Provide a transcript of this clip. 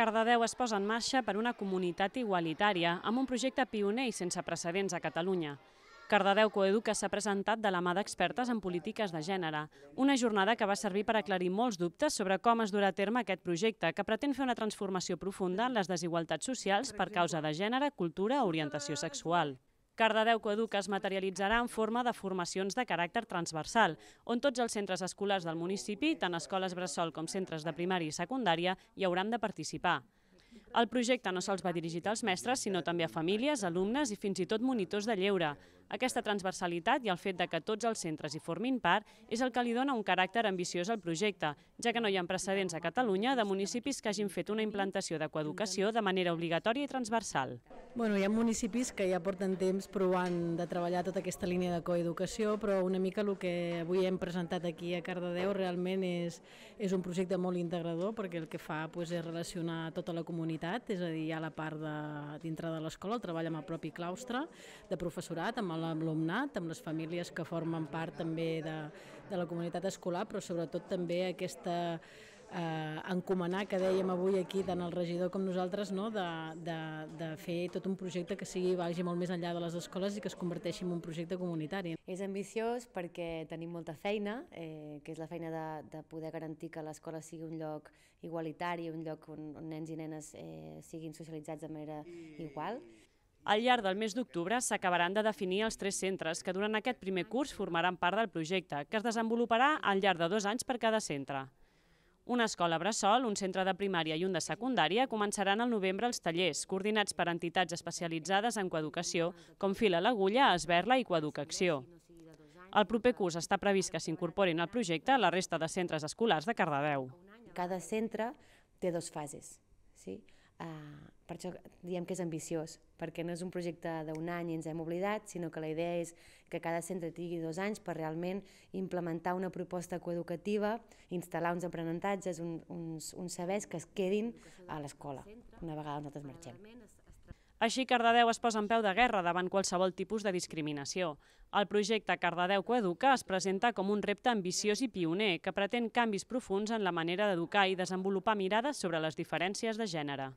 Cardedeu es posa en marxa per una comunitat igualitària amb un projecte pioner i sense precedents a Catalunya. Cardedeu Coeduca s'ha presentat de la mà d'expertes en polítiques de gènere, una jornada que va servir per aclarir molts dubtes sobre com es durà a terme aquest projecte, que pretén fer una transformació profunda en les desigualtats socials per causa de gènere, cultura o orientació sexual. Cardedeu Coeduca es materialitzarà en forma de formacions de caràcter transversal, on tots els centres escolars del municipi, tant escoles bressol com centres de primària i secundària, hi hauran de participar. El projecte no sols va dirigit als mestres, sinó també a famílies, alumnes i fins i tot monitors de lleure. Aquesta transversalitat i el fet de que tots els centres hi formin part és el que li dona un caràcter ambiciós al projecte, ja que no hi ha precedents a Catalunya de municipis que hagin fet una implantació de de manera obligatòria i transversal. Bueno, hi ha municipis que ja porten temps provant de treballar tota aquesta línia de coeducació, però una mica el que avui hem presentat aquí a Cardedeu realment és, és un projecte molt integrador perquè el que fa pues, és relacionar tota la comunitat, és a dir, hi ha la part de, dintre de l'escola, el treball amb el propi claustre, de professorat, amb l'alumnat, amb les famílies que formen part també de, de la comunitat escolar, però sobretot també aquesta eh, encomanar que dèiem avui aquí tant el regidor com nosaltres no? de, de, de fer tot un projecte que sigui vagi molt més enllà de les escoles i que es converteixi en un projecte comunitari. És ambiciós perquè tenim molta feina, eh, que és la feina de, de poder garantir que l'escola sigui un lloc igualitari, un lloc on, on nens i nenes eh, siguin socialitzats de manera igual. Al llarg del mes d'octubre s'acabaran de definir els tres centres que durant aquest primer curs formaran part del projecte, que es desenvoluparà al llarg de dos anys per cada centre. Una escola bressol, un centre de primària i un de secundària començaran al novembre els tallers, coordinats per entitats especialitzades en coeducació, com Fila l'Agulla, Esberla i Coeducacció. El proper curs està previst que s'incorporin al projecte la resta de centres escolars de Cardedeu. Cada centre té dues fases. Sí? Uh, per això diem que és ambiciós, perquè no és un projecte d'un any i ens hem oblidat, sinó que la idea és que cada centre tingui dos anys per realment implementar una proposta coeducativa, instal·lar uns aprenentatges, un, uns, uns sabers que es quedin a l'escola, una vegada nosaltres marxem. Així, Cardedeu es posa en peu de guerra davant qualsevol tipus de discriminació. El projecte Cardedeu Coeduca es presenta com un repte ambiciós i pioner que pretén canvis profuns en la manera d'educar i desenvolupar mirades sobre les diferències de gènere.